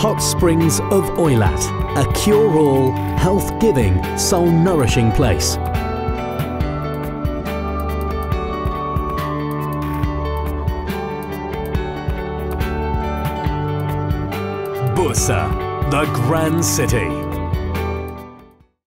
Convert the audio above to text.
Hot Springs of Oilat, a cure-all, health-giving, soul-nourishing place. Bursa, the Grand City.